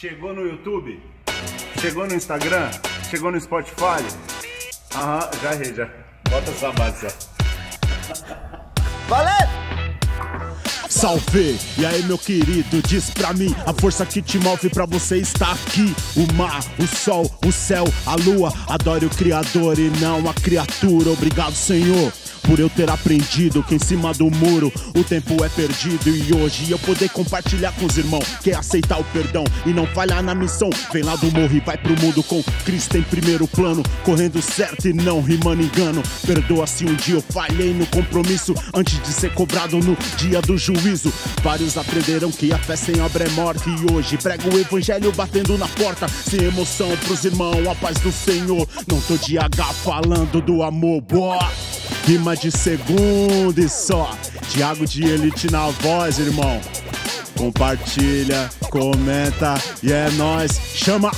Chegou no YouTube? Chegou no Instagram? Chegou no Spotify? Aham, já errei, já. Bota essa base só. Valeu! Salve! E aí, meu querido, diz pra mim a força que te move pra você estar aqui. O mar, o sol, o céu, a lua. Adore o Criador e não a criatura. Obrigado, Senhor por eu ter aprendido que em cima do muro o tempo é perdido e hoje eu poder compartilhar com os irmãos que é aceitar o perdão e não falhar na missão. Vem lá do morro e vai pro mundo com Cristo em primeiro plano, correndo certo e não rimando engano. Perdoa se um dia eu falhei no compromisso antes de ser cobrado no dia do juízo. Vários aprenderam que a fé sem obra é morte e hoje prego o evangelho batendo na porta, sem emoção pros irmãos, a paz do Senhor. Não tô de H falando do amor, boa. Rima de segundo e só. Tiago de Elite na voz, irmão. Compartilha, comenta e é nóis. Chama!